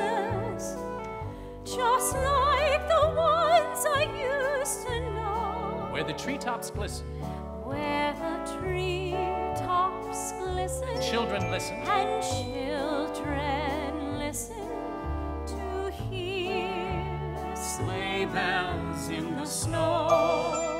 faces, just like the ones I used to know. Where the treetops glisten. Where the treetops glisten. Children listen. And children listen to hear sleigh bells in the snow.